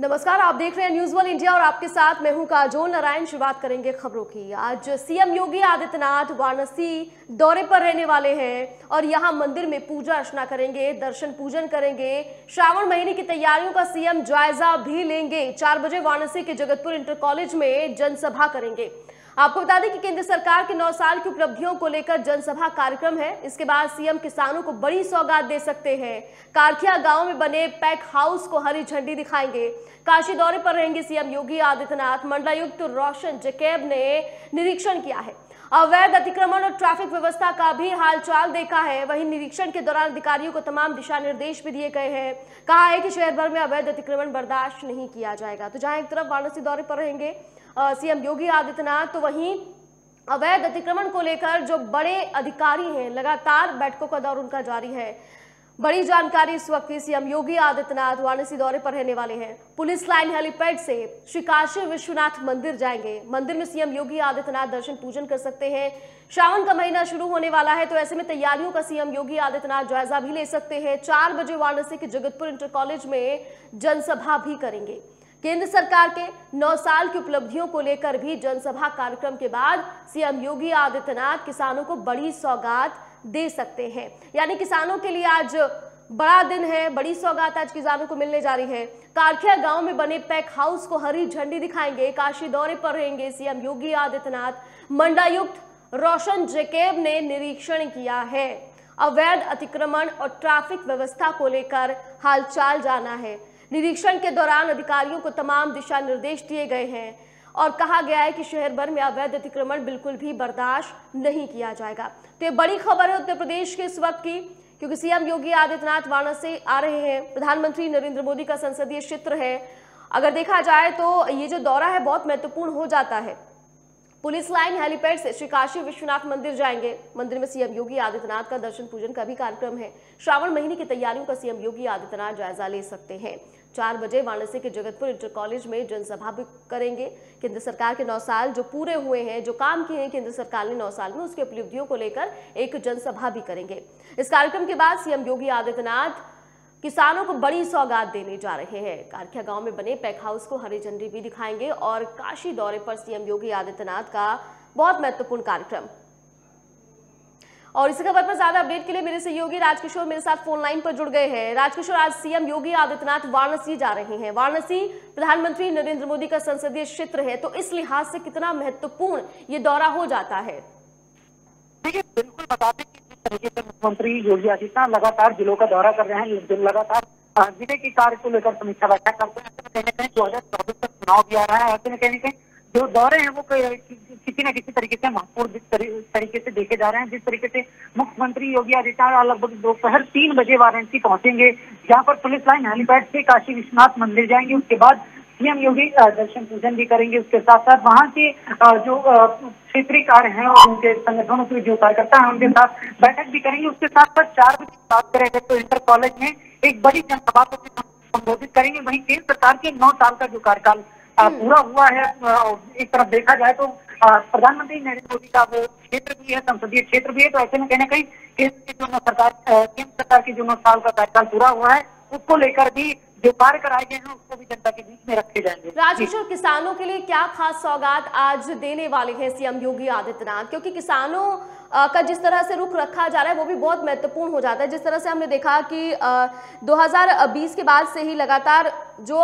नमस्कार, आप देख रहे हैं न्यूज़ वन इंडिया और आपके साथ मैं हूँ काजोल नारायण। शुरुआत करेंगे खबरों की। आज सीएम योगी आदित्यनाथ वाराणसी दौरे पर रहने वाले हैं और यहाँ मंदिर में पूजा अर्चना करेंगे, दर्शन पूजन करेंगे। श्रावण महीने की तैयारियों का सीएम जायजा भी लेंगे। चार बजे वाराणसी के जगतपुर इंटर कॉलेज में जनसभा करेंगे। आपको बता दें कि केंद्र सरकार के नौ साल की उपलब्धियों को लेकर जनसभा कार्यक्रम है। इसके बाद सीएम किसानों को बड़ी सौगात दे सकते हैं। कारखिया गाँव में बने पैक हाउस को हरी झंडी दिखाएँगे। काशी दौरे पर रहेंगे सीएम योगी आदित्यनाथ। मंडलायुक्त रोशन जकेब ने निरीक्षण किया है। अवैध अतिक्रमण और ट्रैफ़िक व्यवस्था का भी हालचाल देखा है। वहीं निरीक्षण के दौरान अधिकारियों को तमाम दिशा निर्देश भी दिए गए हैं। कहा है कि शहर भर में अवैध अतिक्रमण बर्दाश्त नहीं किया जाएगा। तो जहाँ एक तरफ़ वाराणसी दौरे पर रहेंगे सीएम योगी आदित्यनाथ तो वहीं अवैध अतिक्रमण को लेकर जो बड़े अधिकारी हैं, लगातार बैठकों का दौर उनका जारी है। बड़ी जानकारी इस वक्त सीएम योगी आदित्यनाथ वाराणसी दौरे पर रहने वाले हैं। पुलिस लाइन हेलीपैड से श्री काशी विश्वनाथ मंदिर जाएँगे। मंदिर में सीएम योगी आदित्यनाथ दर्शन पूजन कर सकते हैं। श्रावण का महीना शुरू होने वाला है तो ऐसे में तैयारियों का सीएम योगी आदित्यनाथ जायजा भी ले सकते हैं। चार बजे वाराणसी के जगतपुर इंटर कॉलेज में जनसभा भी करेंगे। केंद्र सरकार के नौ साल की उपलब्धियों को लेकर भी जनसभा कार्यक्रम के बाद सीएम योगी आदित्यनाथ किसानों को बड़ी सौगात दे सकते हैं। यानी किसानों के लिए आज बड़ा दिन है, बड़ी सौगात आज किसानों को मिलने जा रही है। कारखिया गाँव में बने पैक हाउस को हरी झंडी दिखाएँगे, काशी दौरे पर रहेंगे सीएम योगी आदित्यनाथ। मंडायुक्त रोशन जेकेब ने निरीक्षण किया है। अवैध अतिक्रमण और ट्रैफ़िक व्यवस्था को लेकर हालचाल जाना है। निरीक्षण के दौरान अधिकारियों को तमाम दिशा निर्देश दिए गए हैं और कहा गया है कि शहर भर में अवैध अतिक्रमण बिल्कुल भी बर्दाश्त नहीं किया जाएगा। तो ये बड़ी खबर है उत्तर प्रदेश के इस वक्त की, क्योंकि सीएम योगी आदित्यनाथ वाराणसी आ रहे हैं। प्रधानमंत्री नरेंद्र मोदी का संसदीय क्षेत्र है। अगर देखा जाए तो ये जो दौरा है, बहुत महत्वपूर्ण हो जाता है। पुलिस लाइन हेलीपैड से श्री काशी विश्वनाथ मंदिर जाएँगे। मंदिर में सीएम योगी आदित्यनाथ का दर्शन पूजन का भी कार्यक्रम है। श्रावण महीने की तैयारियों का सीएम योगी आदित्यनाथ जायजा ले सकते हैं। चार बजे वाराणसी के जगतपुर इंटर कॉलेज में जनसभा भी करेंगे। केंद्र सरकार के नौ साल जो पूरे हुए हैं, जो काम किए हैं, केंद्र सरकार ने नौ साल में उसकी उपलब्धियों को लेकर एक जनसभा भी करेंगे। इस कार्यक्रम के बाद सीएम योगी आदित्यनाथ किसानों को बड़ी सौगात देने जा रहे हैं। कारखिया गाँव में बने पैक हाउस को हरी झंडी भी दिखाएँगे और काशी दौरे पर सीएम योगी आदित्यनाथ का बहुत महत्वपूर्ण कार्यक्रम। और इसी खबर पर ज़्यादा अपडेट के लिए मेरे सहयोगी राजकिशोर मेरे साथ फ़ोन लाइन पर जुड़ गए हैं। राजकिशोर, आज सीएम योगी आदित्यनाथ वाराणसी जा रहे हैं। वाराणसी प्रधानमंत्री नरेंद्र मोदी का संसदीय क्षेत्र है तो इस लिहाज से कितना महत्वपूर्ण ये दौरा हो जाता है? देखिए, बिल्कुल बता दें कि तरीके से मुख्यमंत्री योगी आदित्यनाथ लगातार जिलों का दौरा कर रहे हैं। लगातार ज़िले की कार्य को लेकर समीक्षा बैठक करते हैं ऐसे कहीं ना कहीं दो हज़ार चौबीस तक चुनाव भी आ रहा है। ऐसे में कहीं कहीं जो दौरे हैं वो किसी न किसी तरीके से महत्वपूर्ण तरीके से देखे जा रहे हैं। जिस तरीके से मुख्यमंत्री योगी आदित्यनाथ लगभग दोपहर तीन बजे वाराणसी पहुँचेंगे। जहाँ पर पुलिस लाइन हेलीपैड से काशी विश्वनाथ मंदिर जाएँगे। उसके बाद सीएम योगी दर्शन पूजन भी करेंगे। उसके साथ साथ वहाँ के जो क्षेत्रीय कार्य हैं और उनके संगठनों के जो कार्यकर्ता हैं उनके साथ बैठक भी करेंगे। उसके साथ साथ चार बजे बात करेंगे तो इंटर कॉलेज में एक बड़ी जनसभा को संबोधित करेंगे। वहीं केंद्र सरकार के नौ साल का जो कार्यकाल पूरा हुआ है एक तरफ़ देखा जाए तो प्रधानमंत्री नरेंद्र मोदी का वो क्षेत्र भी है संसदीय क्षेत्र भी है तो ऐसे में कहीं ना कहीं केंद्र की जो सरकार केंद्र सरकार की जो नौ साल का कार्यकाल पूरा हुआ है उसको लेकर भी जो कार्य कराए गए हैं, उसको भी जनता के बीच में रखे जाएँगे। राजकिशोर, किसानों के लिए क्या खास सौगात आज देने वाले हैं सीएम योगी आदित्यनाथ? क्योंकि किसानों का जिस तरह से रुख रखा जा रहा है, वो भी बहुत महत्वपूर्ण हो जाता है। जिस तरह से हमने देखा कि 2020 के बाद से ही लगातार जो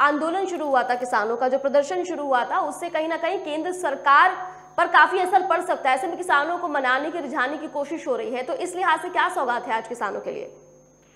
आंदोलन शुरू हुआ था किसानों का, जो प्रदर्शन शुरू हुआ था, उससे कहीं ना कहीं केंद्र सरकार पर काफ़ी असर पड़ सकता है। ऐसे में किसानों को मनाने की, रिझाने की कोशिश हो रही है। तो इस लिहाज से क्या सौगात है आज किसानों के लिए?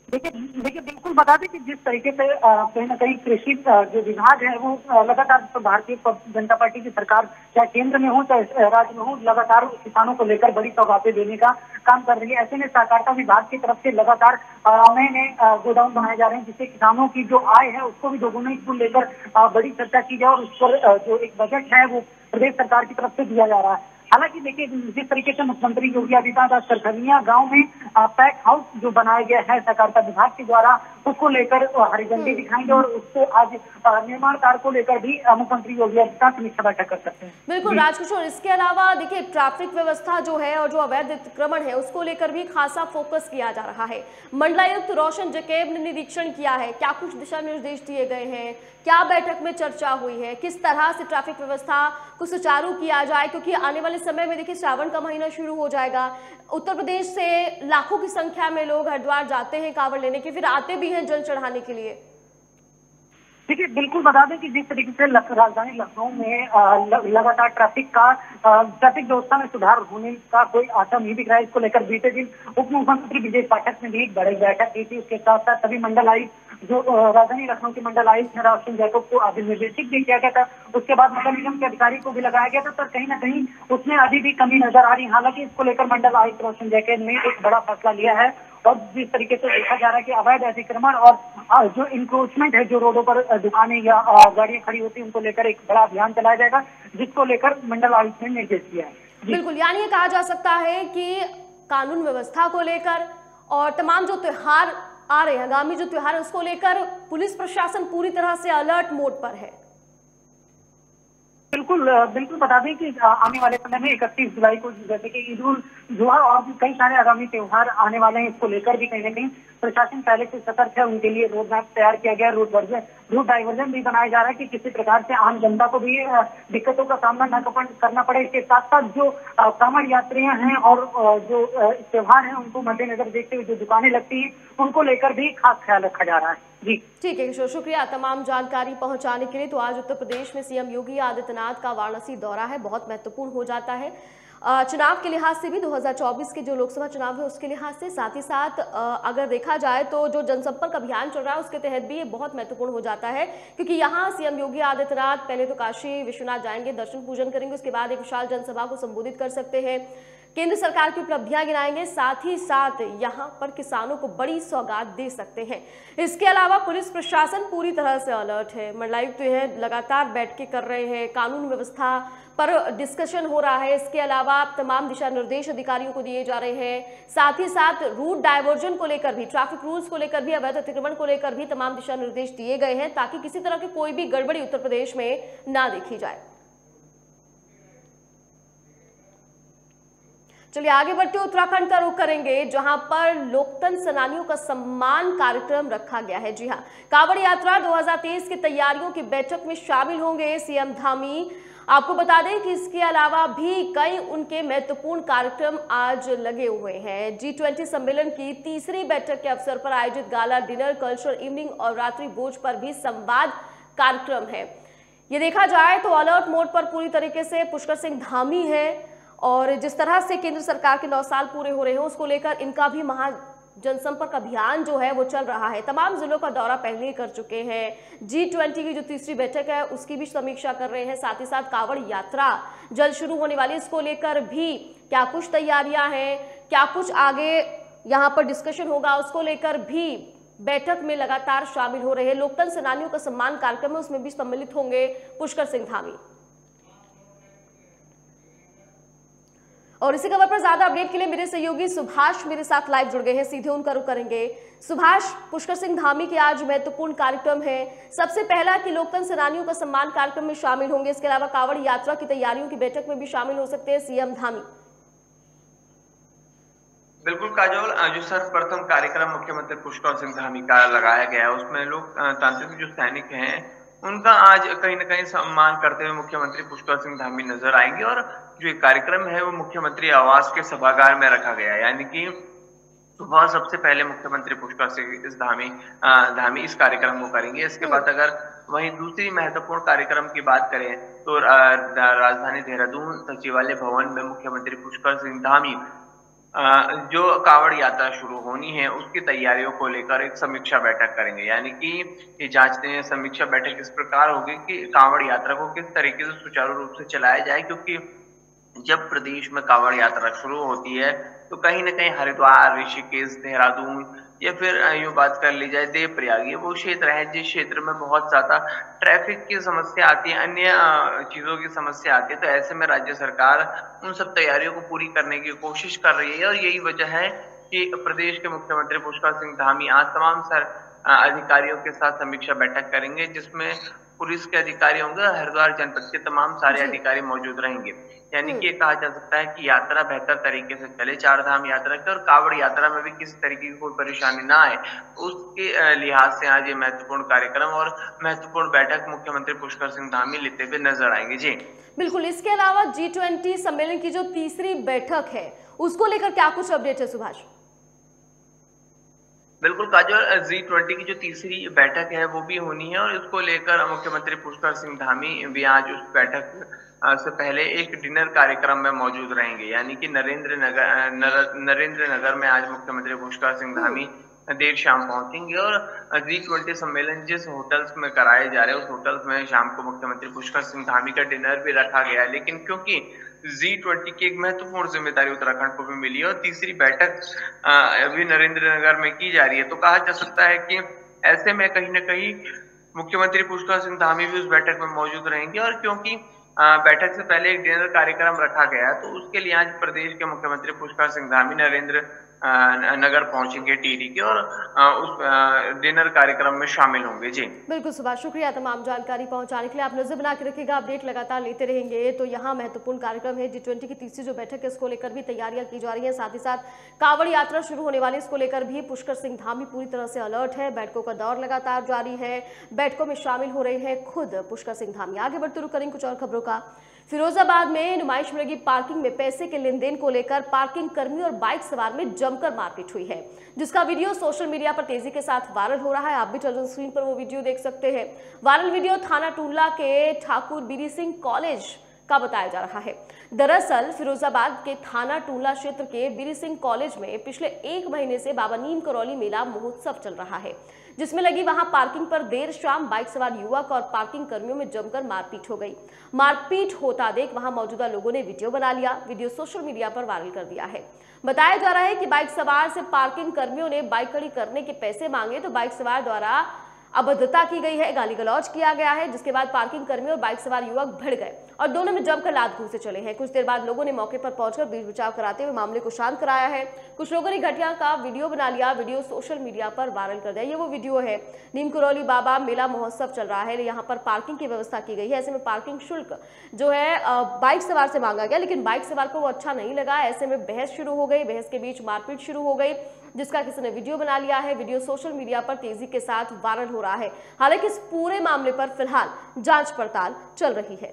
देखिए देखिए बिल्कुल बता दें कि जिस तरीके से कहीं ना कहीं कृषि जो विभाग है, वो लगातार तो भारतीय जनता पार्टी की सरकार चाहे केंद्र में हो, चाहे राज्य में हो, लगातार किसानों को लेकर बड़ी सौगातें देने का काम कर रही है। ऐसे में सहकारिता विभाग की तरफ़ से लगातार नए नए गोडाउन बनाए जा रहे हैं, जिससे किसानों की जो आय है, उसको भी दोगुनी को लेकर बड़ी चर्चा की जाए और उस पर जो एक बजट है, वो प्रदेश सरकार की तरफ़ से दिया जा रहा है। हालाँकि देखिए जिस तरीके से मुख्यमंत्री योगी आदित्यनाथ आज सरखनिया गाँव में पैक हाउस जो बनाया गया है सहकारिता विभाग के द्वारा उसको लेकर हरी झंडी दिखाएँगे और उसको आज निर्माण कार्य को लेकर भी मुख्यमंत्री योगी आदित्यनाथ समीक्षा बैठक कर सकते हैं। बिल्कुल राजकिशोर इसके अलावा देखिए ट्रैफ़िक व्यवस्था जो है और जो अवैध अतिक्रमण है उसको लेकर भी खासा फोकस किया जा रहा है। मंडलायुक्त रोशन जकेब ने निरीक्षण किया है क्या कुछ दिशा निर्देश दिए गए हैं क्या बैठक में चर्चा हुई है किस तरह से ट्रैफ़िक व्यवस्था को सुचारू किया जाए क्योंकि आने वाले समय में देखिए श्रावण का महीना शुरू हो जाएगा। उत्तर प्रदेश से लाखों की संख्या में लोग हरिद्वार जाते हैं कांवड़ लेने के, फिर आते भी हैं जल चढ़ाने के लिए। देखिए, बिल्कुल बता दें कि जिस तरीके से राजधानी लखनऊ में लगातार ट्रैफ़िक का ट्रैफ़िक व्यवस्था में सुधार होने का कोई आशा नहीं दिख रहा है। इसको लेकर बीते दिन उप मुख्यमंत्री विजय पाठक ने भी एक बड़ी बैठक की थी। उसके साथ साथ सभी मंडल आयुक्त जो राजधानी लखनऊ के मंडल आयुक्त है राशन जैकब को अभिनिर्देशित भी किया गया था। उसके बाद नगर निगम के अधिकारी को भी लगाया गया था, पर कहीं ना कहीं उसमें अभी भी कमी नज़र आ रही हालाँकि इसको लेकर मंडल आयुक्त रोशन जैकब ने एक बड़ा फैसला लिया है और जिस तरीके से देखा जा रहा है कि अवैध अतिक्रमण और जो इंक्रोचमेंट है, जो रोडों पर दुकानें या गाड़ियाँ खड़ी होती है, उनको लेकर एक बड़ा अभियान चलाया जाएगा, जिसको लेकर मंडल आयुक्त ने निर्देश दिया है। बिल्कुल, यानी कहा जा सकता है कि कानून व्यवस्था को लेकर और तमाम जो त्योहार आ रहे हैं। आगामी जो त्यौहार है, उसको लेकर पुलिस प्रशासन पूरी तरह से अलर्ट मोड पर है। बिल्कुल बिल्कुल बता दें कि आने वाले समय में इकतीस जुलाई को जैसे कि ईद उल जुहा और भी कई सारे आगामी त्यौहार आने वाले हैं, इसको लेकर भी कहीं ना कहीं प्रशासन पहले से सतर्क है। उनके लिए रोड मैप तैयार किया गया, रोड वर्जन रूट डाइवर्जन भी बनाया जा रहा है कि किसी प्रकार से आम जनता को भी दिक्कतों का सामना न करना पड़े। इसके साथ साथ जो कांवड़ यात्रियाँ हैं और जो त्यौहार हैं उनको मद्देनजर देखते हुए जो दुकानें लगती हैं, उनको लेकर भी खास ख्याल रखा जा रहा है। जी। ठीक है, किशोर, शुक्रिया तमाम जानकारी पहुँचाने के लिए। तो आज उत्तर प्रदेश में सीएम योगी आदित्यनाथ का वाराणसी दौरा है, बहुत महत्वपूर्ण हो जाता है। चुनाव के लिहाज से भी 2024 के जो लोकसभा चुनाव है, उसके लिहाज से साथ ही साथ अगर देखा जाए तो जो जनसंपर्क अभियान चल रहा है, उसके तहत भी ये बहुत महत्वपूर्ण हो जाता है। क्योंकि यहाँ सीएम योगी आदित्यनाथ, पहले तो काशी विश्वनाथ जाएँगे, दर्शन पूजन करेंगे, उसके बाद एक विशाल जनसभा को संबोधित कर सकते हैं। केंद्र सरकार की उपलब्धियाँ गिनाएँगे, साथ ही साथ यहाँ पर किसानों को बड़ी सौगात दे सकते हैं। इसके अलावा पुलिस प्रशासन पूरी तरह से अलर्ट है। मंडलायुक्त तो है लगातार बैठकें कर रहे हैं। कानून व्यवस्था पर डिस्कशन हो रहा है। इसके अलावा तमाम दिशा निर्देश अधिकारियों को दिए जा रहे हैं। साथ ही साथ रूट डायवर्जन को लेकर भी, ट्रैफ़िक रूल्स को लेकर भी, अवैध अतिक्रमण को लेकर भी तमाम दिशा निर्देश दिए गए हैं, ताकि किसी तरह की कोई भी गड़बड़ी उत्तर प्रदेश में ना देखी जाए। चलिए आगे बढ़ते उत्तराखंड का रुख करेंगे, जहाँ पर लोकतंत्र सेनानियों का सम्मान कार्यक्रम रखा गया है। जी हाँ, कांवड़ यात्रा 2023 की तैयारियों की बैठक में शामिल होंगे सीएम धामी। आपको बता दें कि इसके अलावा भी कई उनके महत्वपूर्ण कार्यक्रम आज लगे हुए हैं। जी ट्वेंटी सम्मेलन की तीसरी बैठक के अवसर पर आयोजित गाला, डिनर कल्चर इवनिंग और रात्रि भोज पर भी संवाद कार्यक्रम है। ये देखा जाए तो अलर्ट मोड पर पूरी तरीके से पुष्कर सिंह धामी है। और जिस तरह से केंद्र सरकार के नौ साल पूरे हो रहे हैं, उसको लेकर इनका भी महा जनसंपर्क अभियान जो है वो चल रहा है। तमाम जिलों का दौरा पहले ही कर चुके हैं। जी ट्वेंटी की जो तीसरी बैठक है, उसकी भी समीक्षा कर रहे हैं। साथ ही साथ कावड़ यात्रा जल्द शुरू होने वाली इसको लेकर भी क्या कुछ तैयारियाँ हैं, क्या कुछ आगे यहाँ पर डिस्कशन होगा, उसको लेकर भी बैठक में लगातार शामिल हो रहे हैं। लोकतंत्र सेनानियों का सम्मान कार्यक्रम है उसमें भी सम्मिलित होंगे पुष्कर सिंह धामी। और इसी खबर पर ज़्यादा अपडेट के लिए मेरे सहयोगी सुभाष मेरे साथ लाइव जुड़ गए हैं। सीधे उनका रुख करेंगे। सुभाष, पुष्कर सिंह धामी के आज महत्वपूर्ण कार्यक्रम है। सबसे पहला कि लोकतंत्र सेनानियों का सम्मान कार्यक्रम में शामिल होंगे। इसके अलावा कावड़ यात्रा की तैयारियों की बैठक में भी शामिल हो सकते हैं सीएम धामी। बिल्कुल काजोल जो सर्वप्रथम कार्यक्रम मुख्यमंत्री पुष्कर सिंह धामी का लगाया गया है, उसमें लोग तांत्रिक जो सैनिक हैं, उनका आज कहीं ना कहीं सम्मान करते हुए मुख्यमंत्री पुष्कर सिंह धामी नज़र आएँगे और जो कार्यक्रम है, वो मुख्यमंत्री आवास के सभागार में रखा गया यानी कि सुबह सबसे पहले मुख्यमंत्री पुष्कर सिंह इस धामी धामी, इस कार्यक्रम को करेंगे। इसके बाद अगर वहीं दूसरी महत्वपूर्ण कार्यक्रम की बात करें तो राजधानी देहरादून सचिवालय भवन में मुख्यमंत्री पुष्कर सिंह धामी जो कावड़ यात्रा शुरू होनी है, उसकी तैयारियों को लेकर एक समीक्षा बैठक करेंगे। यानी कि ये जांचते हैं, समीक्षा बैठक इस प्रकार होगी कि कावड़ यात्रा को किस तरीके से सुचारू रूप से चलाया जाए, क्योंकि जब प्रदेश में कावड़ यात्रा शुरू होती है तो कहीं ना कहीं हरिद्वार, ऋषिकेश, देहरादून या फिर यूँ बात कर ली जाए देव प्रयाग ये वो क्षेत्र है जिस क्षेत्र में बहुत ज़्यादा ट्रैफ़िक की समस्या आती है, अन्य चीज़ों की समस्या आती है तो ऐसे में राज्य सरकार उन सब तैयारियों को पूरी करने की कोशिश कर रही है और यही वजह है कि प्रदेश के मुख्यमंत्री पुष्कर सिंह धामी आज तमाम सर अधिकारियों के साथ समीक्षा बैठक करेंगे, जिसमें पुलिस के अधिकारी होंगे हरिद्वार जनपद के तमाम सारे अधिकारी मौजूद रहेंगे। यानी कि कहा जा सकता है कि यात्रा बेहतर तरीके से चले चार धाम यात्रा के और कावड़ यात्रा में भी किसी तरीके की कोई परेशानी ना आए। उसके लिहाज से आज ये महत्वपूर्ण कार्यक्रम और महत्वपूर्ण बैठक मुख्यमंत्री पुष्कर सिंह धामी लेते हुए नज़र आएँगे। जी। बिल्कुल इसके अलावा जी ट्वेंटी सम्मेलन की जो तीसरी बैठक है उसको लेकर क्या कुछ अपडेट है सुभाष? बिल्कुल काजल जी ट्वेंटी की जो तीसरी बैठक है वो भी होनी है और इसको लेकर मुख्यमंत्री पुष्कर सिंह धामी भी आज उस बैठक से पहले एक डिनर कार्यक्रम में मौजूद रहेंगे। यानी कि नरेंद्र नगर नर, नरेंद्र नगर में आज मुख्यमंत्री पुष्कर सिंह धामी देर शाम पहुँचेंगे और जी ट्वेंटी सम्मेलन जिस होटल्स में कराए जा रहे हैं उस होटल्स में शाम को मुख्यमंत्री पुष्कर सिंह धामी का डिनर भी रखा गया है। लेकिन क्योंकि जी ट्वेंटी की एक महत्वपूर्ण ज़िम्मेदारी उत्तराखंड को भी मिली है और तीसरी बैठक अभी नरेंद्र नगर में की जा रही है। तो कहा जा सकता है कि ऐसे में कहीं ना कहीं मुख्यमंत्री पुष्कर सिंह धामी भी उस बैठक में मौजूद रहेंगे और क्योंकि बैठक से पहले एक डिनर कार्यक्रम रखा गया तो उसके लिए आज प्रदेश के मुख्यमंत्री पुष्कर सिंह धामी, नरेंद्र नगर पहुँचेंगे टीडी के और उस डिनर कार्यक्रम में शामिल होंगे। जी। बिल्कुल सुभाष, शुक्रिया तमाम जानकारी पहुँचाने के लिए। आप नज़र बना के रखिएगा, अपडेट लगातार लेते रहेंगे। तो यहाँ महत्वपूर्ण कार्यक्रम है जी ट्वेंटी की तीसरी जो बैठक है, इसको लेकर भी तैयारियाँ की जा रही है। साथ ही साथ कावड़ यात्रा शुरू होने वाली इसको लेकर भी पुष्कर सिंह धामी पूरी तरह से अलर्ट है। बैठकों का दौर लगातार जारी है। बैठकों में शामिल हो रहे हैं खुद पुष्कर सिंह धामी। आगे बढ़ते रुक करेंगे कुछ और खबरों का। फिरोजाबाद में नुमाइश में लगी पार्किंग में पैसे के लेन देन को लेकर पार्किंग कर्मी और बाइक सवार में जमकर मारपीट हुई है, जिसका वीडियो सोशल मीडिया पर तेज़ी के साथ वायरल हो रहा है। आप भी चल स्क्रीन पर, वो वीडियो देख सकते हैं। वायरल वीडियो थाना टूला के ठाकुर बीरी सिंह कॉलेज का बताया जा रहा है। दरअसल, फिरोजाबाद के थाना टूला क्षेत्र के बीरी सिंह कॉलेज में पिछले एक महीने से बाबा नीम करौली मेला महोत्सव चल रहा है। जिसमें लगी वहाँ पार्किंग पर देर शाम बाइक सवार युवक और पार्किंग कर्मियों में जमकर मारपीट हो गई। मारपीट होता देख वहाँ मौजूदा लोगों ने वीडियो बना लिया। वीडियो सोशल मीडिया पर वायरल कर दिया है। बताया जा रहा है कि बाइक सवार से पार्किंग कर्मियों ने बाइक खड़ी करने के पैसे मांगे तो बाइक सवार द्वारा अभद्रता की गई है गाली गलौज किया गया है, जिसके बाद पार्किंग कर्मी और बाइक सवार युवक भिड़ गए और दोनों में जमकर लात घूसे चले हैं। कुछ देर बाद लोगों ने मौके पर पहुंचकर बीच बचाव कराते हुए मामले को शांत कराया है। कुछ लोगों ने घटना का वीडियो बना लिया, वीडियो सोशल मीडिया पर वायरल कर दिया। ये वो वीडियो है, नीम कुरौली बाबा मेला महोत्सव चल रहा है। यहाँ पर पार्किंग की व्यवस्था की गई है। ऐसे में पार्किंग शुल्क जो है बाइक सवार से मांगा गया, लेकिन बाइक सवार को वो अच्छा नहीं लगा। ऐसे में बहस शुरू हो गई, बहस के बीच मारपीट शुरू हो गई। जिसका किसी ने वीडियो बना लिया है। वीडियो सोशल मीडिया पर तेज़ी के साथ वायरल हो रहा है। हालाँकि इस पूरे मामले पर फ़िलहाल जाँच पड़ताल चल रही है।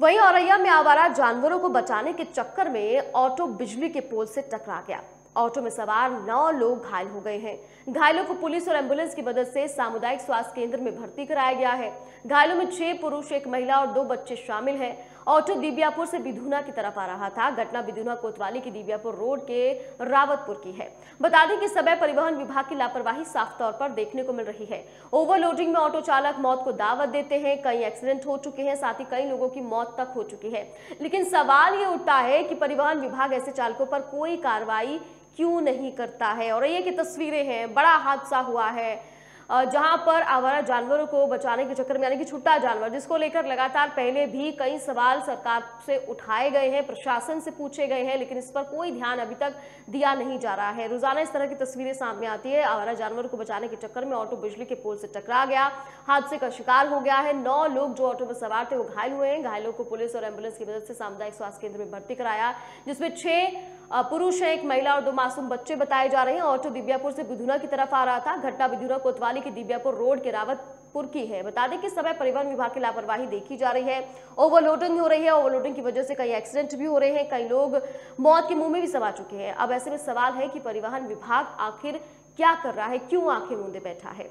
वहीं औरैया में आवारा जानवरों को बचाने के चक्कर में ऑटो बिजली के पोल से टकरा गया। ऑटो में सवार नौ लोग घायल हो गए हैं। घायलों को पुलिस और एंबुलेंस की मदद से सामुदायिक स्वास्थ्य केंद्र में भर्ती कराया गया है। घायलों में छह पुरुष, एक महिला और दो बच्चे शामिल हैं। ऑटो दिव्यापुर से बिधुना की तरफ़ आ रहा था, घटना बिधुना कोतवाली की दिव्यापुर रोड के रावतपुर की है। बता दें कि समय परिवहन विभाग की लापरवाही साफ़ तौर पर देखने को मिल रही है। ओवरलोडिंग में ऑटो चालक मौत को दावत देते हैं, कई एक्सीडेंट हो चुके हैं, साथ ही कई लोगों की मौत तक हो चुकी है। लेकिन सवाल ये उठता है कि परिवहन विभाग ऐसे चालकों पर कोई कार्रवाई क्यों नहीं करता है? और ये की तस्वीरें हैं, बड़ा हादसा हुआ है। जहाँ पर आवारा जानवरों को बचाने के चक्कर में, यानी कि छुट्टा जानवर, जिसको लेकर लगातार पहले भी कई सवाल सरकार से उठाए गए हैं, प्रशासन से पूछे गए हैं, लेकिन इस पर कोई ध्यान अभी तक दिया नहीं जा रहा है। रोज़ाना इस तरह की तस्वीरें सामने आती है। आवारा जानवरों को बचाने के चक्कर में ऑटो बिजली के पोल से टकरा गया। हादसे का शिकार हो गया है। नौ लोग जो ऑटो में सवार थे, वो घायल हुए हैं। घायलों को पुलिस और एंबुलेंस की मदद से सामुदायिक स्वास्थ्य केंद्र में भर्ती कराया, जिसमें छह पुरुष है एक महिला और दो मासूम बच्चे बताए जा रहे हैं। ऑटो दिव्यापुर से बिधुना की तरफ़ आ रहा था घटना बिधुना कोतवाली की दिव्यापुर रोड के रावतपुर की है। बता दें कि समय परिवहन विभाग की लापरवाही देखी जा रही है। ओवरलोडिंग हो रही है ओवरलोडिंग की वजह से कई एक्सीडेंट भी हो रहे हैं कई लोग मौत के मुँह में भी समा चुके हैं। अब ऐसे में सवाल है कि परिवहन विभाग आखिर क्या कर रहा है क्यों आँखें मूंदे बैठा है?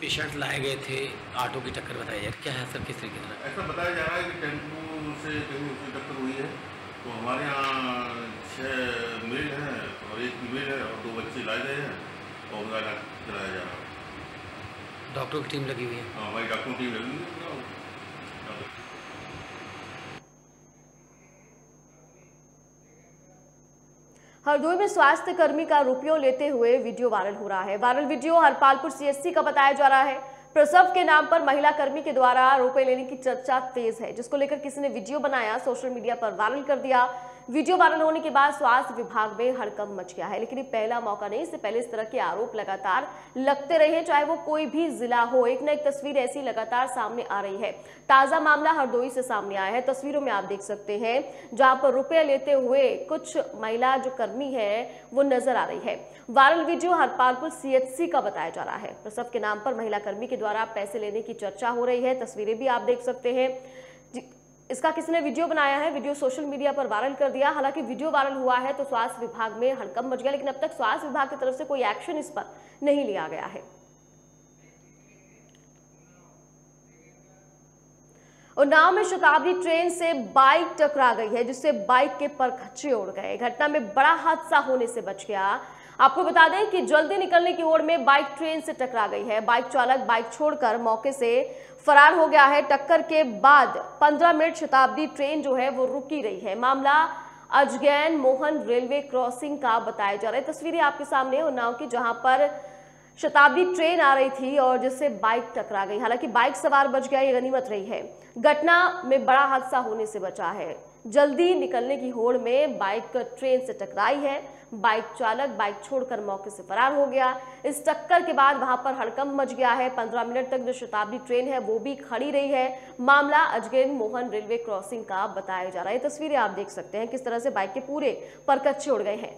पेशेंट लाए गए थे ऑटो की टक्कर बताया क्या है सर किस तरीके से? ऐसा बताया जा रहा है कि टेंपू से टक्कर हुई है। तो हमारे यहाँ छः मेल हैं और एक फीमेल है और दो बच्चे लाए गए हैं और उनका इलाज कराया जा रहा है। डॉक्टर की टीम लगी हुई है? हाँ हमारी डॉक्टरों की टीम लगी हुई है। हरदोई में स्वास्थ्य कर्मी का रुपयों लेते हुए वीडियो वायरल हो रहा है। वायरल वीडियो हरपालपुर सीएससी का बताया जा रहा है। प्रसव के नाम पर महिला कर्मी के द्वारा रुपए लेने की चर्चा तेज है, जिसको लेकर किसी ने वीडियो बनाया, सोशल मीडिया पर वायरल कर दिया। वीडियो वायरल होने के बाद स्वास्थ्य विभाग में हड़कंप मच गया है, लेकिन ये पहला मौका नहीं। इससे पहले इस तरह के आरोप लगातार लगते रहे चाहे वो कोई भी जिला हो। एक न एक तस्वीर ऐसी लगातार सामने आ रही है। ताज़ा मामला हरदोई से सामने आया है। तस्वीरों में आप देख सकते हैं, जहाँ पर रुपए लेते हुए कुछ महिला जो कर्मी है, वो नज़र आ रही है। वायरल वीडियो हरपालपुर सीएचसी का बताया जा रहा है। प्रसव के नाम पर महिला कर्मी के द्वारा पैसे लेने की चर्चा हो रही है। तस्वीरें भी आप देख सकते हैं। इसका किसी ने वीडियो बनाया है? वीडियो सोशल मीडिया पर वायरल कर दिया। हालाँकि वीडियो वायरल हुआ है तो स्वास्थ्य विभाग में हड़कंप मच गया, लेकिन अब तक स्वास्थ्य विभाग की तरफ़ से कोई एक्शन इस पर नहीं लिया गया है। उन्नाव में शताब्दी ट्रेन से बाइक टकरा गई है, जिससे बाइक के परखच्चे उड़ गए। घटना में बड़ा हादसा होने से बच गया। आपको बता दें कि जल्दी निकलने की ओर में बाइक ट्रेन से टकरा गई है। बाइक चालक बाइक छोड़कर मौके से फरार हो गया है। टक्कर के बाद 15 मिनट शताब्दी ट्रेन जो है वो रुकी रही है। मामला अजगैन मोहन रेलवे क्रॉसिंग का बताया जा रहा है। तस्वीरें आपके सामने उन्नाव की जहाँ पर शताब्दी ट्रेन आ रही थी और जिससे बाइक टकरा गई। हालाँकि बाइक सवार बच गया, ये गनीमत रही है। घटना में बड़ा हादसा होने से बचा है। जल्दी निकलने की होड़ में बाइक ट्रेन से टकराई है। बाइक चालक बाइक छोड़कर मौके से फरार हो गया। इस टक्कर के बाद वहाँ पर हड़कंप मच गया है। पंद्रह मिनट तक जो शताब्दी ट्रेन है, वो भी खड़ी रही है। मामला अजगैन मोहन रेलवे क्रॉसिंग का बताया जा रहा है। तस्वीरें आप देख सकते हैं, किस तरह से बाइक के पूरे परकच्चे उड़ गए हैं।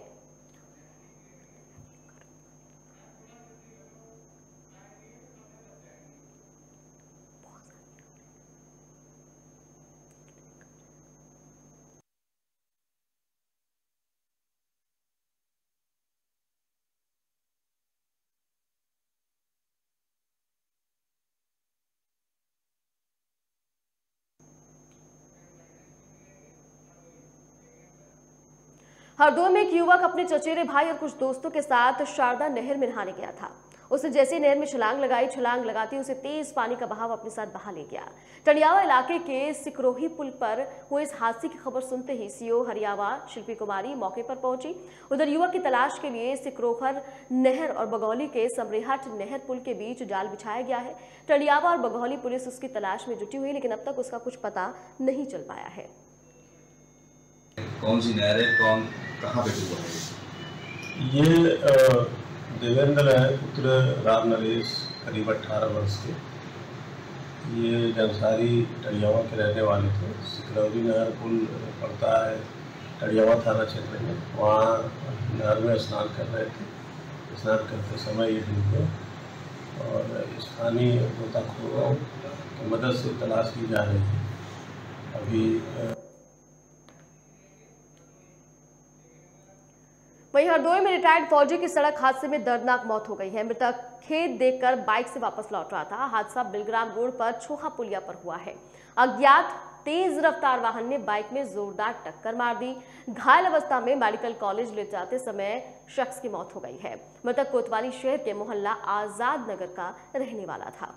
हरदोई में एक युवक अपने चचेरे भाई और कुछ दोस्तों के साथ शारदा नहर में नहाने गया था। उसने जैसे नहर में छलांग लगाई, छलांग लगाते उसे तेज पानी का बहाव अपने साथ बहा ले गया। टंडियावा इलाके के सिकरोही पुल पर हुए इस हादसे की खबर सुनते ही सीओ हरियावा, शिल्पी कुमारी मौके पर पहुँची। उधर युवक की तलाश के लिए सिकरोहर नहर और बगौली के समरेहट नहर पुल के बीच जाल बिछाया गया है। टंडियावा और बगौली पुलिस उसकी तलाश में जुटी हुई लेकिन अब तक उसका कुछ पता नहीं चल पाया है। कौन सी नहर है कौन कहाँ पे डूबा है? ये देवेंद्र है, पुत्र राम नरेश, करीब अट्ठारह वर्ष के। ये जंसारी टड़ियावा के रहने वाले थे। सिकरौली नहर पुल पड़ता है टड़ियावा थाना क्षेत्र में। वहाँ नहर में स्नान कर रहे थे। स्नान करते समय ये डूब गए। और स्थानीय गोताखोरों की मदद से तलाश की जा रही है। अभी अ, वहीं हरदोई में रिटायर्ड फौजी की सड़क हादसे में दर्दनाक मौत हो गई है। मृतक खेत देखकर बाइक से वापस लौट रहा था। हादसा बिलग्राम रोड पर छोहा पुलिया पर हुआ है। अज्ञात तेज रफ्तार वाहन ने बाइक में जोरदार टक्कर मार दी। घायल अवस्था में मेडिकल कॉलेज ले जाते समय शख्स की मौत हो गई है। मृतक कोतवाली शहर के मोहल्ला आज़ाद नगर का रहने वाला था।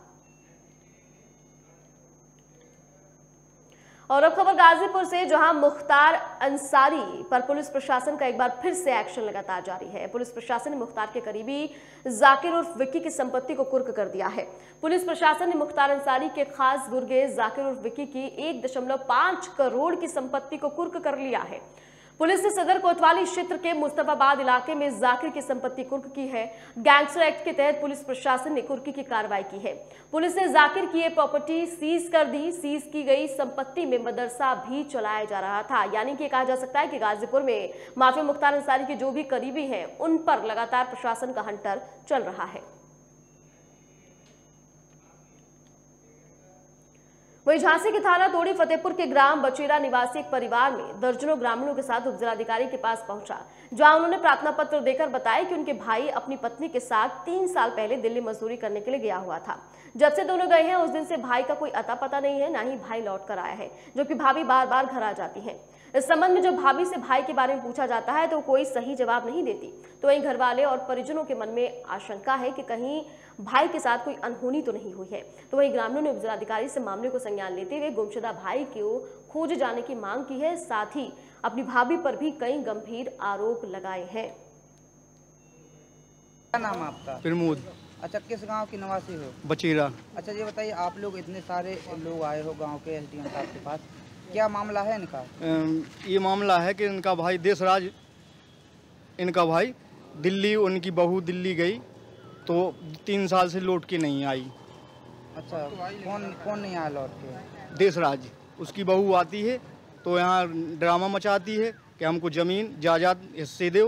और अब खबर गाजीपुर से, जहाँ मुख्तार अंसारी पर पुलिस प्रशासन का एक बार फिर से एक्शन लगातार जारी है। पुलिस प्रशासन ने मुख्तार के करीबी जाकिर उर्फ़ विक्की की संपत्ति को कुर्क कर दिया है। पुलिस प्रशासन ने मुख्तार अंसारी के खास गुर्गे जाकिर उर्फ़ विक्की की एक दशमलव पाँच करोड़ की संपत्ति को कुर्क कर लिया है। पुलिस ने सदर कोतवाली क्षेत्र के मुस्तफाबाद इलाके में जाकिर की संपत्ति कुर्क की है। गैंगस्टर एक्ट के तहत पुलिस प्रशासन ने कुर्की की कार्रवाई की है। पुलिस ने जाकिर की ये प्रॉपर्टी सीज कर दी। सीज की गई संपत्ति में मदरसा भी चलाया जा रहा था। यानी कि कहा जा सकता है कि गाजीपुर में माफिया मुख्तार अंसारी के जो भी करीबी हैं, उन पर लगातार प्रशासन का हंटर चल रहा है। वहीं झांसी के थाना तोड़ी फतेहपुर के ग्राम बचेरा निवासी एक परिवार में दर्जनों ग्रामीणों के साथ उपजिलाधिकारी के पास पहुँचा, जहाँ उन्होंने प्रार्थना पत्र देकर बताया कि उनके भाई अपनी पत्नी के साथ तीन साल पहले दिल्ली मजदूरी करने के लिए गया हुआ था। जब से दोनों गए हैं, उस दिन से भाई का कोई अता पता नहीं है, ना ही भाई लौट कर आया है जबकि भाभी बार बार घर आ जाती है। इस संबंध में जब भाभी से भाई के बारे में पूछा जाता है तो कोई सही जवाब नहीं देती। तो वहीं घर वाले और परिजनों के मन में आशंका है कि कहीं भाई के साथ कोई अनहोनी तो नहीं हुई है। तो वहीं ग्रामीणों ने उपजिलाधिकारी से मामले को संज्ञान लेते हुए गुमशुदा भाई को खोजे जाने की मांग की है साथ ही अपनी भाभी पर भी कई गंभीर आरोप लगाए हैं। क्या नाम आपका? प्रमोद। अच्छा किस गाँव के निवासी हो? बचीरा। अच्छा ये बताइए आप लोग इतने सारे लोग आए हो गाँव के एसडीएम साहब के पास? क्या मामला है इनका? ये मामला है कि इनका भाई देशराज इनका भाई दिल्ली उनकी बहू दिल्ली गई तो तीन साल से लौट के नहीं आई। अच्छा कौन कौन नहीं आया लौट के? देशराज उसकी बहू आती है तो यहाँ ड्रामा मचाती है कि हमको ज़मीन जायदाद हिस्से दो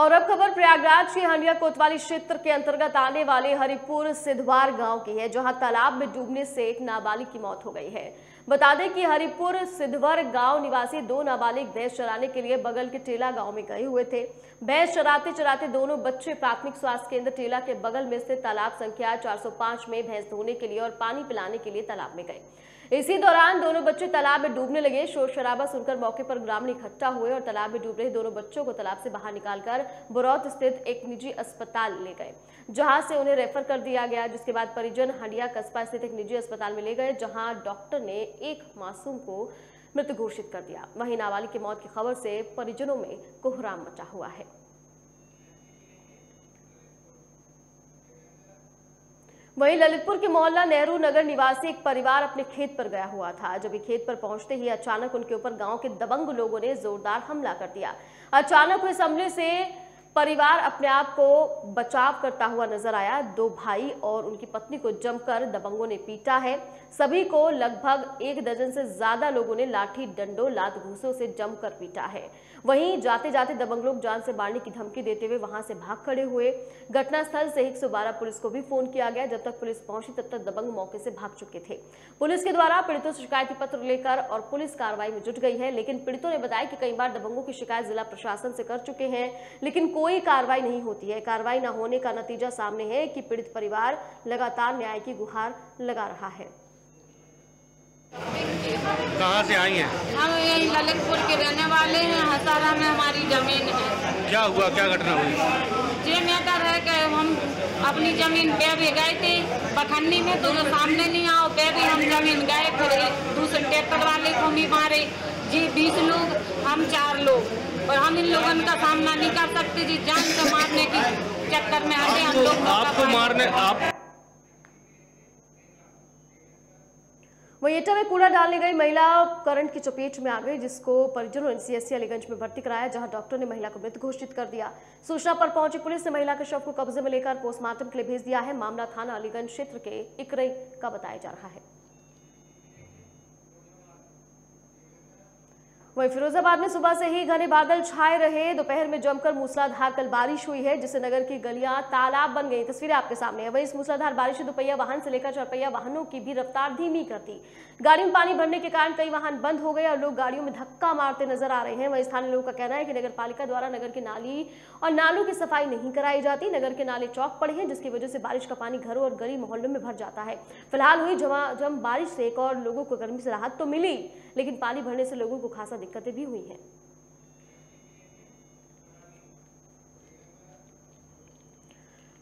और अब खबर प्रयागराज के हंडिया कोतवाली क्षेत्र के अंतर्गत आने वाले हरिपुर सिद्धवार गाँव की है, जहाँ तालाब में डूबने से एक नाबालिग की मौत हो गई है। बता दें कि हरिपुर सिद्धवर गाँव निवासी दो नाबालिग भैंस चराने के लिए बगल के टेला गाँव में गए हुए थे। भैंस चराते चराते दोनों बच्चे प्राथमिक स्वास्थ्य केंद्र टेला के बगल में स्थित तालाब संख्या 405 में भैंस धोने के लिए और पानी पिलाने के लिए तालाब में गए। इसी दौरान दोनों बच्चे तालाब में डूबने लगे। शोर शराबा सुनकर मौके पर ग्रामीण इकट्ठा हुए और तालाब में डूब रहे दोनों बच्चों को तालाब से बाहर निकालकर बरौत स्थित एक निजी अस्पताल ले गए, जहाँ से उन्हें रेफर कर दिया गया। जिसके बाद परिजन हंडिया कस्बा स्थित एक निजी अस्पताल में ले गए, जहाँ डॉक्टर ने एक मासूम को मृत घोषित कर दिया। वहीं नाबालिग की मौत की खबर से परिजनों में कोहराम मचा हुआ है। वहीं ललितपुर के मोहल्ला नेहरू नगर निवासी एक परिवार अपने खेत पर गया हुआ था। जब खेत पर पहुँचते ही अचानक उनके ऊपर गाँव के दबंग लोगों ने जोरदार हमला कर दिया। अचानक इस हमले से परिवार अपने आप को बचाव करता हुआ नज़र आया। दो भाई और उनकी पत्नी को जमकर दबंगों ने पीटा है। सभी को लगभग एक दर्जन से ज़्यादा लोगों ने लाठी डंडों, लात घूसों से जमकर पीटा है। वहीं जाते जाते दबंग लोग जान से मारने की धमकी देते हुए वहाँ से भाग खड़े हुए। घटनास्थल से 112 पुलिस को भी फ़ोन किया गया, जब तक पुलिस पहुँची तब तक दबंग मौके से भाग चुके थे। पुलिस के द्वारा पीड़ितों से शिकायती पत्र लेकर और पुलिस कार्रवाई में जुट गई है, लेकिन पीड़ितों ने बताया कि कई बार दबंगों की शिकायत जिला प्रशासन से कर चुके हैं, लेकिन कोई कार्रवाई नहीं होती है। कार्रवाई न होने का नतीजा सामने है कि पीड़ित परिवार लगातार न्याय की गुहार लगा रहा है। कहाँ से आई हैं? हम यही ललितपुर के रहने वाले हैं। हसारा में हमारी ज़मीन है। क्या हुआ? क्या घटना हुई? ये मैटर है कि हम अपनी ज़मीन पे भी गए थे। बखन्नी में तो जो सामने नहीं आओ पे भी हम ज़मीन गए। फिर दूसरे ट्रैक्टर वाले को भी मारे। जी बीस लोग हम चार लोग। और हम इन लोगों का सामना नहीं कर सकते जी। जान से मारने के चक्कर में हटे हम लोग आपको मारने आप वहीं एटा में कूड़ा डालने गई महिला करंट की चपेट में आ गई, जिसको परिजनों ने सीएससी अलीगंज में भर्ती कराया, जहाँ डॉक्टर ने महिला को मृत घोषित कर दिया। सूचना पर पहुँची पुलिस ने महिला के शव को कब्जे में लेकर पोस्टमार्टम के लिए भेज दिया है। मामला थाना अलीगंज क्षेत्र के इकरई का बताया जा रहा है। वहीं फिरोजाबाद में सुबह से ही घने बादल छाए रहे। दोपहर में जमकर मूसलाधार कल बारिश हुई है, जिससे नगर की गलियाँ तालाब बन गई। तस्वीरें आपके सामने है। वहीं इस मूसलाधार बारिश से दोपहिया वाहन से लेकर चौपहिया वाहनों की भी रफ्तार धीमी कर दी। गाड़ी में पानी भरने के कारण कई वाहन बंद हो गए और लोग गाड़ियों में धक्का मारते नज़र आ रहे हैं। वहीं स्थानीय लोगों का कहना है कि नगर पालिका द्वारा नगर के नाली और नालों की सफ़ाई नहीं कराई जाती। नगर के नाले चौक पड़े हैं, जिसकी वजह से बारिश का पानी घरों और गली मोहल्लों में भर जाता है। फ़िलहाल हुई जम बारिश से एक और लोगों को गर्मी से राहत तो मिली, लेकिन पानी भरने से लोगों को खासा दिक्कतें भी हुई हैं।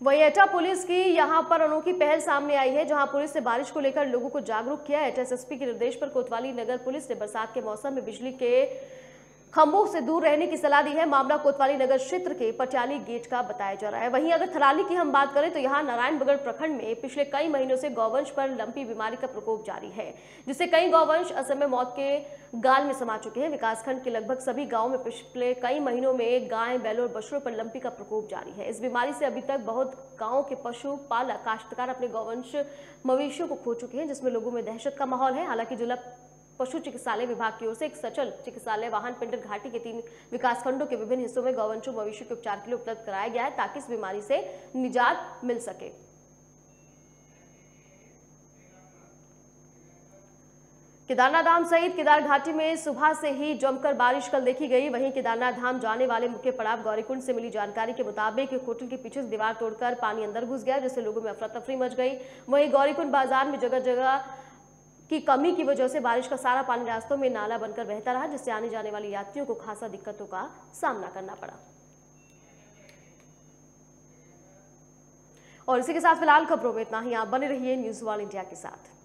वही एटा पुलिस की यहाँ पर अनोखी पहल सामने आई है, जहाँ पुलिस ने बारिश को लेकर लोगों को जागरूक किया एटा एसएसपी के निर्देश पर कोतवाली नगर पुलिस ने बरसात के मौसम में बिजली के खंभों से दूर रहने की सलाह दी है मामला कोतवाली नगर क्षेत्र के पटियाली गेट का बताया जा रहा है। वहीं अगर थराली की हम बात करें तो यहाँ नारायणबगड़ प्रखंड में पिछले कई महीनों से गौवंश पर लंपी बीमारी का प्रकोप जारी है, जिससे कई गौवंश असमय मौत के गाल में समा चुके हैं। विकासखंड के लगभग सभी गाँव में पिछले कई महीनों में गाय, बैलों और बछड़ों पर लंपी का प्रकोप जारी है। इस बीमारी से अभी तक बहुत गाँव के पशु, पालक, काश्तकार अपने गौवंश मवेशियों को खो चुके हैं, जिसमें लोगों में दहशत का माहौल है। हालाँकि जिला पशु चिकित्सालय विभाग की ओर से एक सचल चिकित्सालय वाहन पिंडर घाटी के तीन विकासखंडों के विभिन्न हिस्सों में गौवंशों मवेशी के उपचार के लिए उपलब्ध कराया गया है ताकि इस बीमारी से निजात मिल सके। केदारनाथ धाम सहित केदार घाटी में सुबह से ही जमकर बारिश कल देखी गई। वहीं केदारनाथ धाम जाने वाले मुख्य पड़ाव गौरीकुंड से मिली जानकारी के मुताबिक होटल के पीछे से दीवार तोड़कर पानी अंदर घुस गया, जिससे लोगों में अफरा तफरी मच गई। वहीं गौरीकुंड बाज़ार में जगह जगह की कमी की वजह से बारिश का सारा पानी रास्तों में नाला बनकर बहता रहा, जिससे आने जाने वाले यात्रियों को खासा दिक्कतों का सामना करना पड़ा। और इसी के साथ फ़िलहाल खबरों में इतना ही। आप बने रहिए न्यूज़ वन इंडिया के साथ।